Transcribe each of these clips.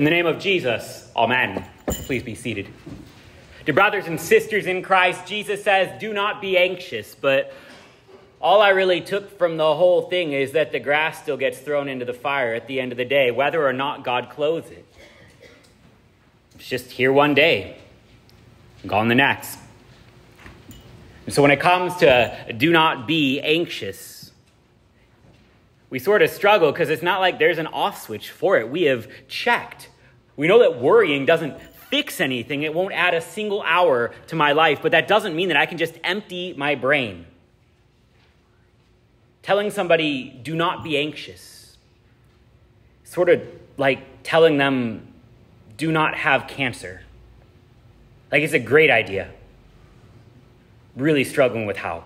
In the name of Jesus, Amen. Please be seated. Dear brothers and sisters in Christ, Jesus says, Do not be anxious. But all I really took from the whole thing is that the grass still gets thrown into the fire at the end of the day, whether or not God clothes it. It's just here one day, gone the next. And so when it comes to do not be anxious, we sort of struggle because it's not like there's an off switch for it. We have checked. We know that worrying doesn't fix anything, it won't add a single hour to my life, but that doesn't mean that I can just empty my brain. Telling somebody, do not be anxious, sort of like telling them, do not have cancer. Like it's a great idea. Really struggling with how.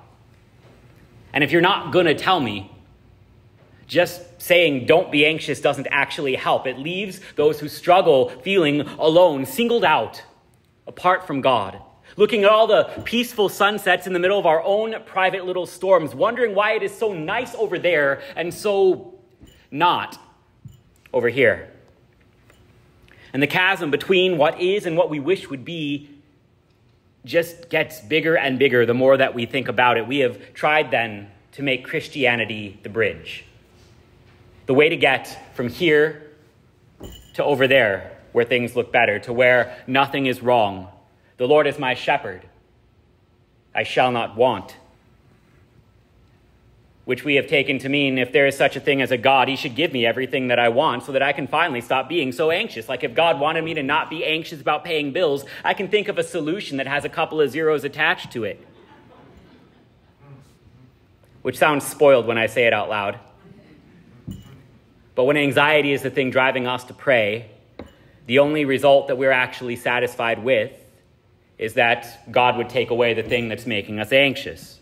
And if you're not going to tell me, just saying don't be anxious doesn't actually help. It leaves those who struggle feeling alone, singled out, apart from God, looking at all the peaceful sunsets in the middle of our own private little storms, wondering why it is so nice over there and so not over here. And the chasm between what is and what we wish would be just gets bigger and bigger the more that we think about it. We have tried then to make Christianity the bridge the way to get from here to over there, where things look better, to where nothing is wrong. The Lord is my shepherd. I shall not want. Which we have taken to mean if there is such a thing as a God, he should give me everything that I want so that I can finally stop being so anxious. Like if God wanted me to not be anxious about paying bills, I can think of a solution that has a couple of zeros attached to it. Which sounds spoiled when I say it out loud. But when anxiety is the thing driving us to pray, the only result that we're actually satisfied with is that God would take away the thing that's making us anxious.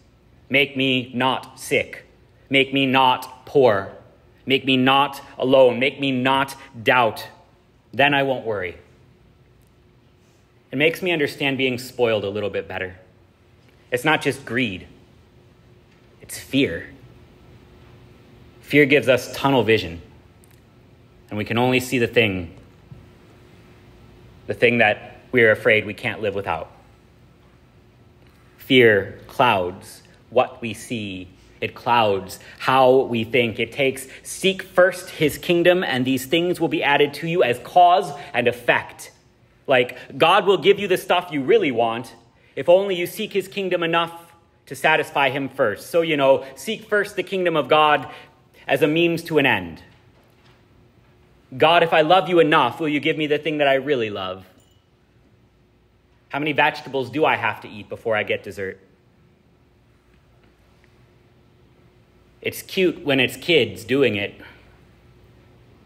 Make me not sick. Make me not poor. Make me not alone. Make me not doubt. Then I won't worry. It makes me understand being spoiled a little bit better. It's not just greed, it's fear. Fear gives us tunnel vision and we can only see the thing, the thing that we're afraid we can't live without. Fear clouds what we see. It clouds how we think. It takes seek first his kingdom, and these things will be added to you as cause and effect. Like, God will give you the stuff you really want if only you seek his kingdom enough to satisfy him first. So, you know, seek first the kingdom of God as a means to an end. God, if I love you enough, will you give me the thing that I really love? How many vegetables do I have to eat before I get dessert? It's cute when it's kids doing it,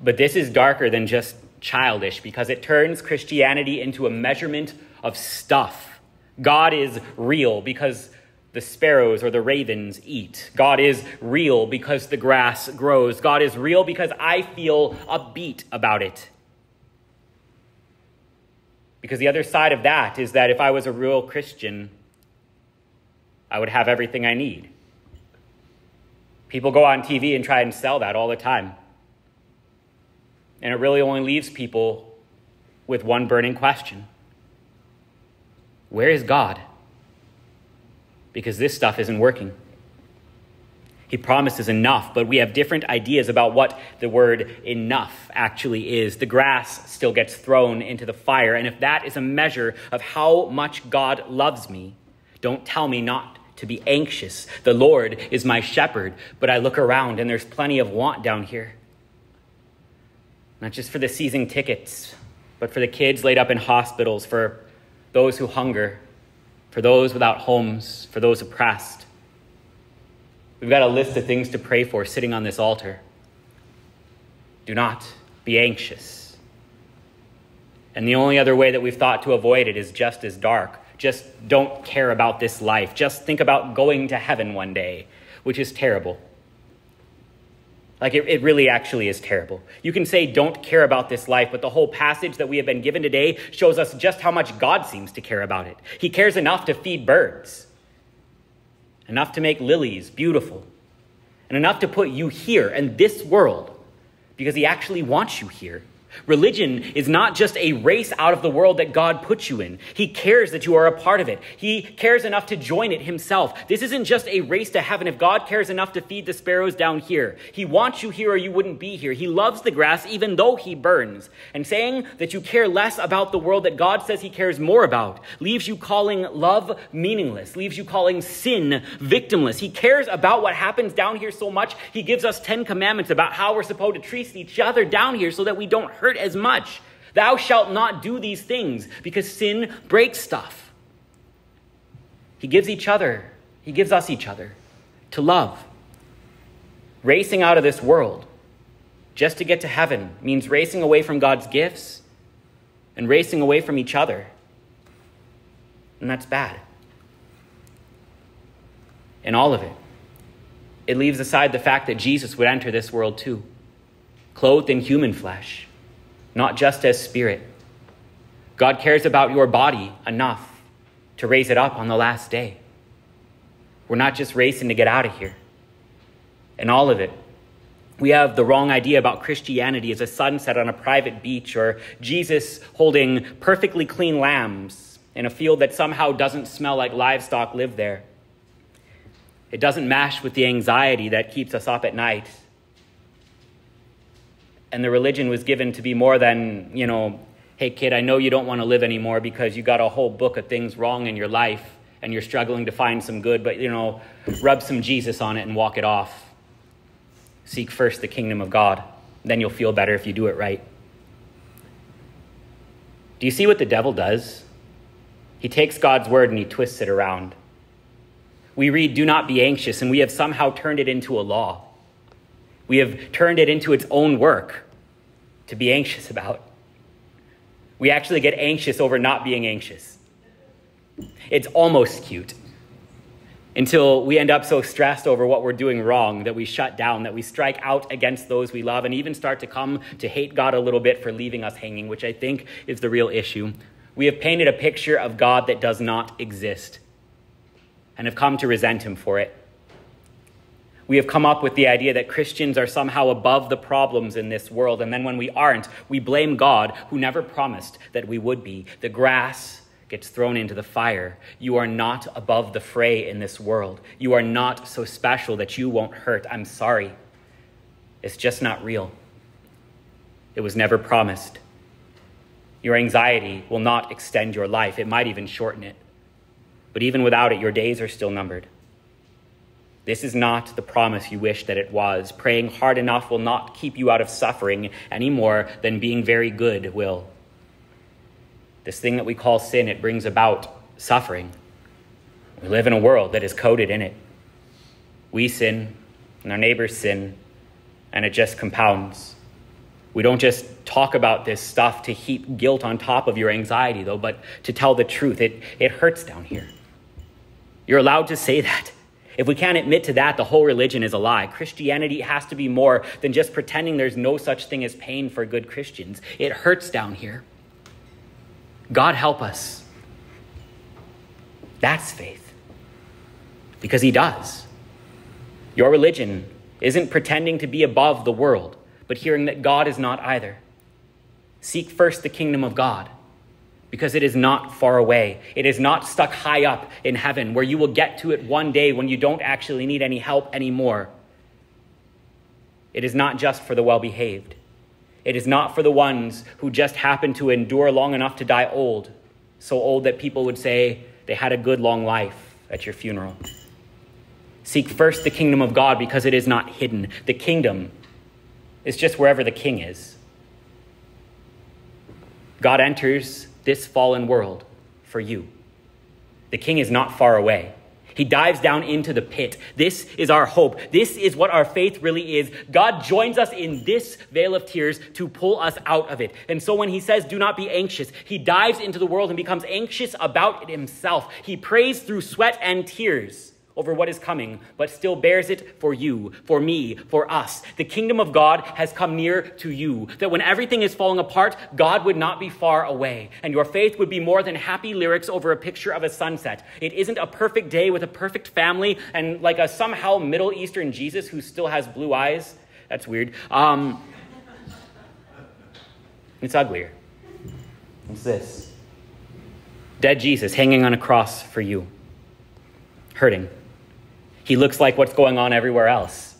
but this is darker than just childish because it turns Christianity into a measurement of stuff. God is real because the sparrows or the ravens eat. God is real because the grass grows. God is real because I feel upbeat about it. Because the other side of that is that if I was a real Christian, I would have everything I need. People go on TV and try and sell that all the time. And it really only leaves people with one burning question Where is God? Because this stuff isn't working. He promises enough, but we have different ideas about what the word enough actually is. The grass still gets thrown into the fire, and if that is a measure of how much God loves me, don't tell me not to be anxious. The Lord is my shepherd, but I look around and there's plenty of want down here. Not just for the season tickets, but for the kids laid up in hospitals, for those who hunger, for those without homes, for those oppressed. We've got a list of things to pray for sitting on this altar. Do not be anxious. And the only other way that we've thought to avoid it is just as dark. Just don't care about this life. Just think about going to heaven one day, which is terrible. Like, it, it really actually is terrible. You can say, don't care about this life, but the whole passage that we have been given today shows us just how much God seems to care about it. He cares enough to feed birds, enough to make lilies beautiful, and enough to put you here in this world because He actually wants you here. Religion is not just a race out of the world that God puts you in. He cares that you are a part of it. He cares enough to join it himself. This isn't just a race to heaven if God cares enough to feed the sparrows down here. He wants you here or you wouldn't be here. He loves the grass even though he burns. And saying that you care less about the world that God says he cares more about leaves you calling love meaningless, leaves you calling sin victimless. He cares about what happens down here so much, he gives us 10 commandments about how we're supposed to treat each other down here so that we don't hurt hurt as much. Thou shalt not do these things because sin breaks stuff. He gives each other, He gives us each other to love. Racing out of this world just to get to heaven means racing away from God's gifts and racing away from each other. And that's bad. In all of it, it leaves aside the fact that Jesus would enter this world too, clothed in human flesh not just as spirit. God cares about your body enough to raise it up on the last day. We're not just racing to get out of here. And all of it, we have the wrong idea about Christianity as a sunset on a private beach or Jesus holding perfectly clean lambs in a field that somehow doesn't smell like livestock live there. It doesn't mash with the anxiety that keeps us up at night and the religion was given to be more than, you know, hey kid, I know you don't want to live anymore because you got a whole book of things wrong in your life and you're struggling to find some good, but, you know, rub some Jesus on it and walk it off. Seek first the kingdom of God. Then you'll feel better if you do it right. Do you see what the devil does? He takes God's word and he twists it around. We read, Do not be anxious, and we have somehow turned it into a law. We have turned it into its own work to be anxious about. We actually get anxious over not being anxious. It's almost cute until we end up so stressed over what we're doing wrong that we shut down, that we strike out against those we love, and even start to come to hate God a little bit for leaving us hanging, which I think is the real issue. We have painted a picture of God that does not exist and have come to resent him for it. We have come up with the idea that Christians are somehow above the problems in this world, and then when we aren't, we blame God, who never promised that we would be. The grass gets thrown into the fire. You are not above the fray in this world. You are not so special that you won't hurt. I'm sorry. It's just not real. It was never promised. Your anxiety will not extend your life, it might even shorten it. But even without it, your days are still numbered. This is not the promise you wish that it was. Praying hard enough will not keep you out of suffering any more than being very good will. This thing that we call sin, it brings about suffering. We live in a world that is coded in it. We sin, and our neighbors sin, and it just compounds. We don't just talk about this stuff to heap guilt on top of your anxiety, though, but to tell the truth. It, it hurts down here. You're allowed to say that. If we can't admit to that, the whole religion is a lie. Christianity has to be more than just pretending there's no such thing as pain for good Christians. It hurts down here. God help us. That's faith. Because He does. Your religion isn't pretending to be above the world, but hearing that God is not either. Seek first the kingdom of God because it is not far away. It is not stuck high up in heaven where you will get to it one day when you don't actually need any help anymore. It is not just for the well behaved. It is not for the ones who just happen to endure long enough to die old, so old that people would say they had a good long life at your funeral. Seek first the kingdom of God because it is not hidden. The kingdom is just wherever the king is. God enters this fallen world for you. The king is not far away. He dives down into the pit. This is our hope. This is what our faith really is. God joins us in this vale of tears to pull us out of it. And so when he says, do not be anxious, he dives into the world and becomes anxious about it himself. He prays through sweat and tears over what is coming, but still bears it for you, for me, for us. The kingdom of God has come near to you, that when everything is falling apart, God would not be far away, and your faith would be more than happy lyrics over a picture of a sunset. It isn't a perfect day with a perfect family and like a somehow Middle Eastern Jesus who still has blue eyes. That's weird. Um, It's uglier. It's this dead Jesus hanging on a cross for you, hurting. He looks like what's going on everywhere else,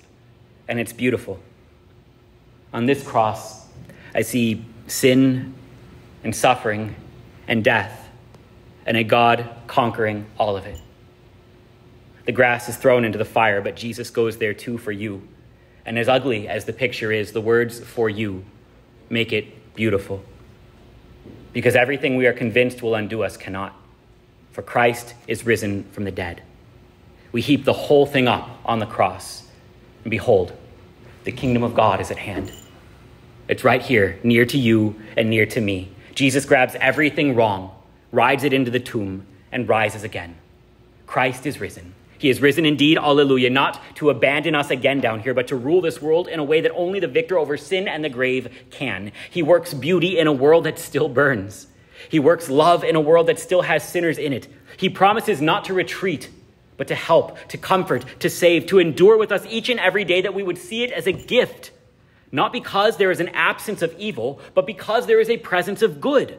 and it's beautiful. On this cross, I see sin and suffering and death, and a God conquering all of it. The grass is thrown into the fire, but Jesus goes there too for you. And as ugly as the picture is, the words for you make it beautiful. Because everything we are convinced will undo us cannot. For Christ is risen from the dead. We heap the whole thing up on the cross. And behold, the kingdom of God is at hand. It's right here, near to you and near to me. Jesus grabs everything wrong, rides it into the tomb, and rises again. Christ is risen. He is risen indeed, alleluia, not to abandon us again down here, but to rule this world in a way that only the victor over sin and the grave can. He works beauty in a world that still burns. He works love in a world that still has sinners in it. He promises not to retreat, but to help, to comfort, to save, to endure with us each and every day that we would see it as a gift, not because there is an absence of evil, but because there is a presence of good.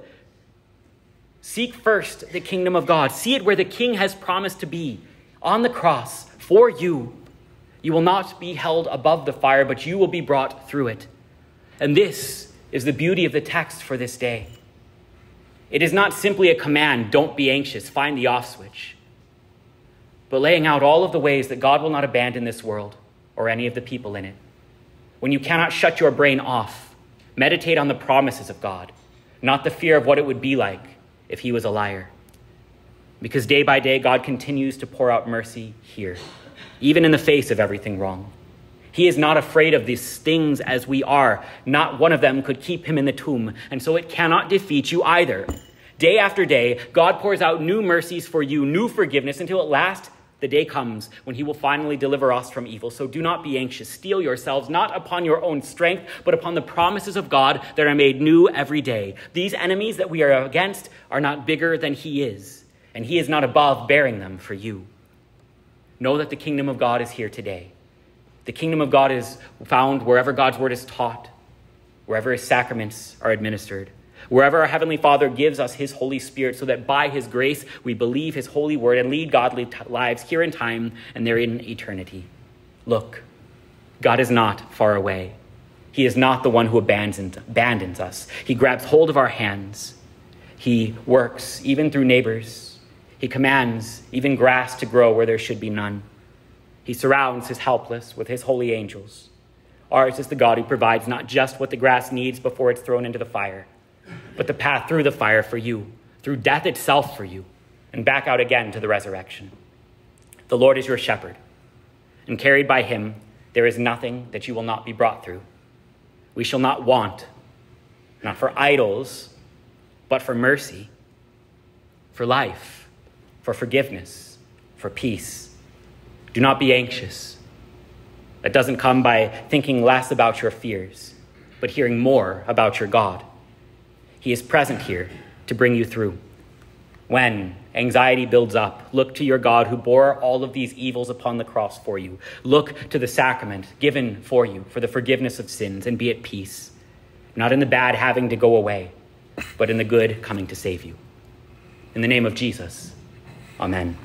Seek first the kingdom of God. See it where the king has promised to be on the cross for you. You will not be held above the fire, but you will be brought through it. And this is the beauty of the text for this day. It is not simply a command, don't be anxious, find the off switch, but laying out all of the ways that God will not abandon this world or any of the people in it. When you cannot shut your brain off, meditate on the promises of God, not the fear of what it would be like if he was a liar. Because day by day, God continues to pour out mercy here, even in the face of everything wrong. He is not afraid of these stings as we are. Not one of them could keep him in the tomb, and so it cannot defeat you either. Day after day, God pours out new mercies for you, new forgiveness, until at last the day comes when he will finally deliver us from evil. So do not be anxious. Steel yourselves not upon your own strength, but upon the promises of God that are made new every day. These enemies that we are against are not bigger than he is and he is not above bearing them for you. Know that the kingdom of God is here today. The kingdom of God is found wherever God's word is taught, wherever his sacraments are administered, wherever our Heavenly Father gives us his Holy Spirit, so that by his grace we believe his holy word and lead godly t- lives here in time and there in eternity. Look, God is not far away. He is not the one who abandons, abandons us. He grabs hold of our hands. He works even through neighbors he commands even grass to grow where there should be none. He surrounds his helpless with his holy angels. Ours is the God who provides not just what the grass needs before it's thrown into the fire, but the path through the fire for you, through death itself for you, and back out again to the resurrection. The Lord is your shepherd, and carried by him, there is nothing that you will not be brought through. We shall not want, not for idols, but for mercy, for life for forgiveness, for peace. Do not be anxious. That doesn't come by thinking less about your fears, but hearing more about your God. He is present here to bring you through. When anxiety builds up, look to your God who bore all of these evils upon the cross for you. Look to the sacrament given for you for the forgiveness of sins and be at peace, not in the bad having to go away, but in the good coming to save you. In the name of Jesus. Amen.